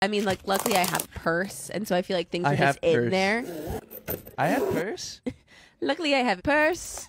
I mean, like, luckily I have purse, and so I feel like things I are just in there. I have purse. Luckily I have purse.